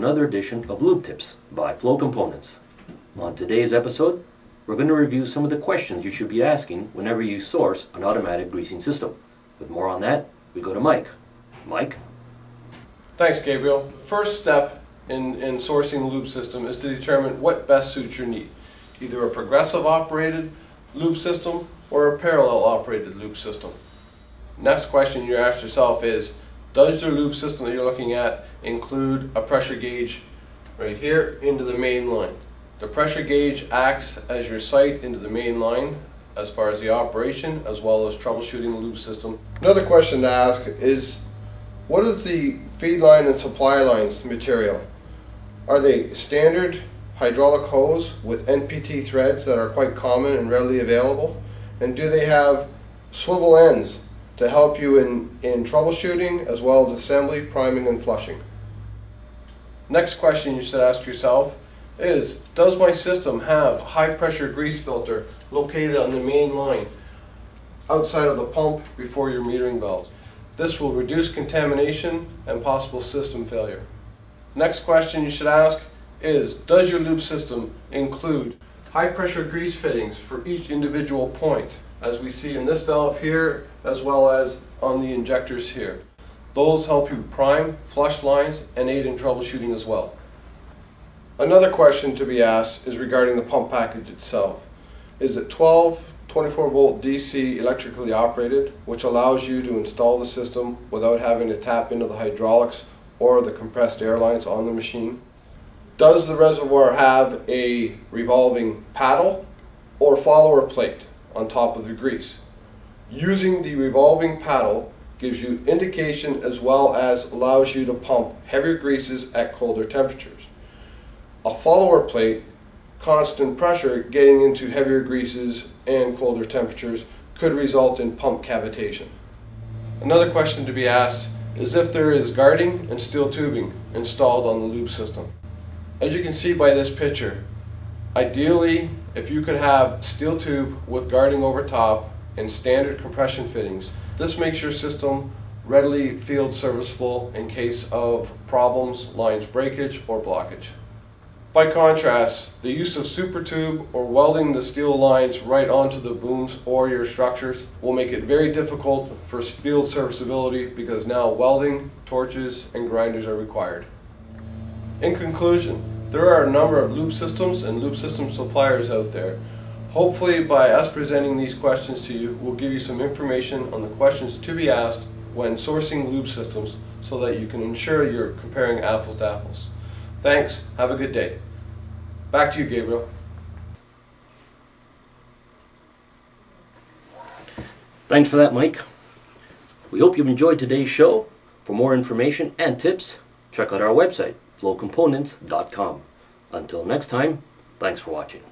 another edition of Lube Tips by FLO Components. On today's episode, we're going to review some of the questions you should be asking whenever you source an automatic greasing system. With more on that, we go to Mike. Mike? Thanks, Gabriel. First step in, in sourcing the lube system is to determine what best suits your need. Either a progressive operated lube system or a parallel operated lube system. Next question you ask yourself is, does your lube system that you're looking at include a pressure gauge right here into the main line? The pressure gauge acts as your sight into the main line as far as the operation as well as troubleshooting the lube system. Another question to ask is what is the feed line and supply lines material? Are they standard hydraulic hose with NPT threads that are quite common and readily available? And do they have swivel ends to help you in, in troubleshooting as well as assembly, priming, and flushing? Next question you should ask yourself is, does my system have high pressure grease filter located on the main line outside of the pump before your metering valves? This will reduce contamination and possible system failure. Next question you should ask is, does your lube system include high pressure grease fittings for each individual point, as we see in this valve here, as well as on the injectors here. Those help you prime, flush lines, and aid in troubleshooting as well. Another question to be asked is regarding the pump package itself. Is it 12, 24 volt DC electrically operated, which allows you to install the system without having to tap into the hydraulics or the compressed air lines on the machine? Does the reservoir have a revolving paddle or follower plate on top of the grease? Using the revolving paddle gives you indication as well as allows you to pump heavier greases at colder temperatures a follower plate, constant pressure getting into heavier greases and colder temperatures could result in pump cavitation. Another question to be asked is if there is guarding and steel tubing installed on the lube system. As you can see by this picture, ideally if you could have steel tube with guarding over top and standard compression fittings, this makes your system readily field serviceable in case of problems, lines breakage, or blockage. By contrast, the use of super tube or welding the steel lines right onto the booms or your structures will make it very difficult for field serviceability because now welding, torches, and grinders are required. In conclusion, there are a number of lube systems and lube system suppliers out there. Hopefully by us presenting these questions to you, we'll give you some information on the questions to be asked when sourcing lube systems so that you can ensure you're comparing apples to apples. Thanks. Have a good day. Back to you, Gabriel. Thanks for that, Mike. We hope you've enjoyed today's show. For more information and tips, check out our website, flocomponents.com. Until next time, thanks for watching.